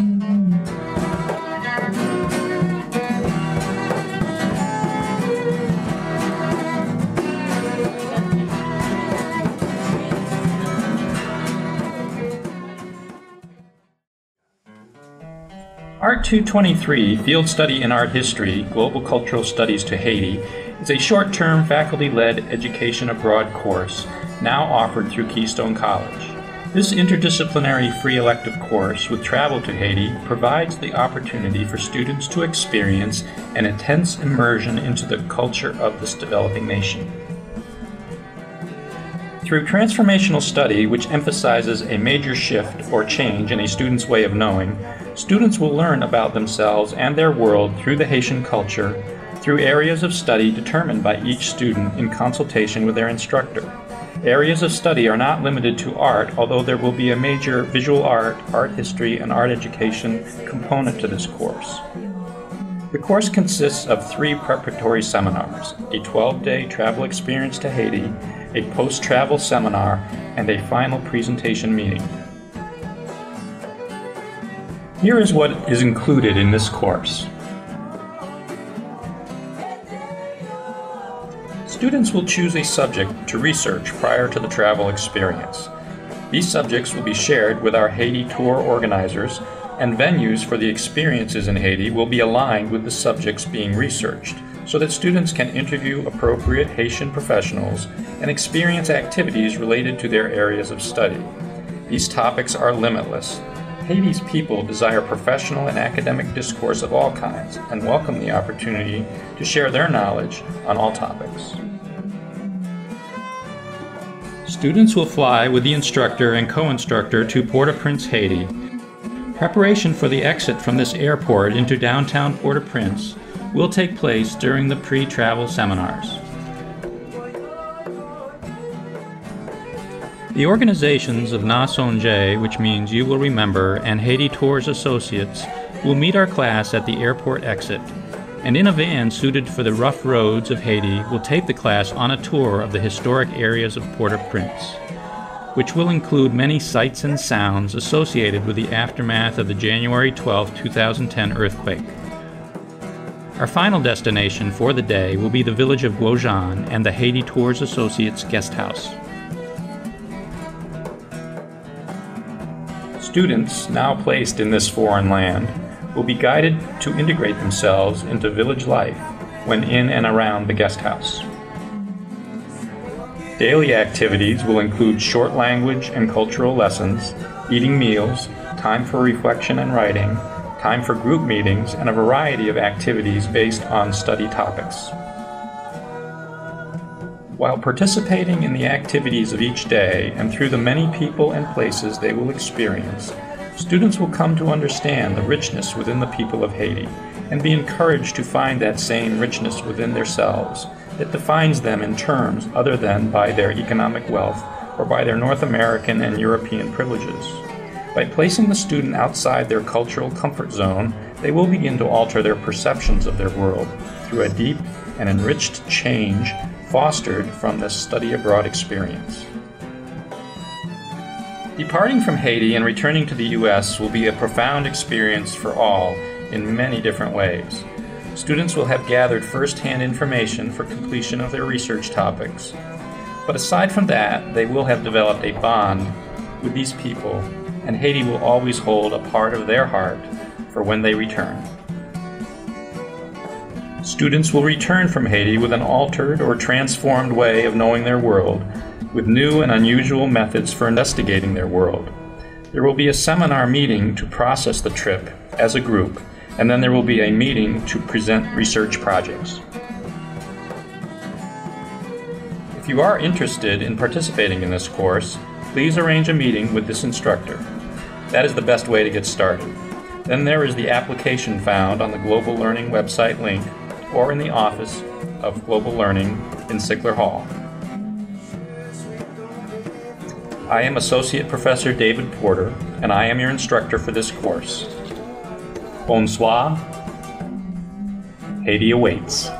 Art 223 Field Study in Art History Global Cultural Studies to Haiti is a short term faculty led education abroad course now offered through Keystone College. This interdisciplinary free elective course with travel to Haiti provides the opportunity for students to experience an intense immersion into the culture of this developing nation. Through transformational study, which emphasizes a major shift or change in a student's way of knowing, Students will learn about themselves and their world through the Haitian culture, through areas of study determined by each student in consultation with their instructor. Areas of study are not limited to art, although there will be a major visual art, art history, and art education component to this course. The course consists of three preparatory seminars a 12 day travel experience to Haiti, a post travel seminar, and a final presentation meeting. Here is what is included in this course. Students will choose a subject to research prior to the travel experience. These subjects will be shared with our Haiti tour organizers, and venues for the experiences in Haiti will be aligned with the subjects being researched so that students can interview appropriate Haitian professionals and experience activities related to their areas of study. These topics are limitless, Haiti's people desire professional and academic discourse of all kinds and welcome the opportunity to share their knowledge on all topics. Students will fly with the instructor and co instructor to Port au Prince, Haiti. Preparation for the exit from this airport into downtown Port au Prince will take place during the pre travel seminars. The organizations of Na Sonje, which means You Will Remember, and Haiti Tours Associates will meet our class at the airport exit, and in a van suited for the rough roads of Haiti will take the class on a tour of the historic areas of Port-au-Prince, which will include many sights and sounds associated with the aftermath of the January 12, 2010 earthquake. Our final destination for the day will be the village of Guojan and the Haiti Tours Associates guest house. Students, now placed in this foreign land, will be guided to integrate themselves into village life when in and around the guest house. Daily activities will include short language and cultural lessons, eating meals, time for reflection and writing, time for group meetings, and a variety of activities based on study topics. While participating in the activities of each day and through the many people and places they will experience, students will come to understand the richness within the people of Haiti and be encouraged to find that same richness within themselves that defines them in terms other than by their economic wealth or by their North American and European privileges. By placing the student outside their cultural comfort zone, they will begin to alter their perceptions of their world through a deep and enriched change fostered from this study abroad experience. Departing from Haiti and returning to the U.S. will be a profound experience for all in many different ways. Students will have gathered first-hand information for completion of their research topics. But aside from that, they will have developed a bond with these people, and Haiti will always hold a part of their heart for when they return. Students will return from Haiti with an altered or transformed way of knowing their world, with new and unusual methods for investigating their world. There will be a seminar meeting to process the trip as a group, and then there will be a meeting to present research projects. If you are interested in participating in this course, please arrange a meeting with this instructor. That is the best way to get started. Then there is the application found on the Global Learning website link or in the office of Global Learning in Sigler Hall. I am Associate Professor David Porter, and I am your instructor for this course. Bonsoir. Haiti awaits.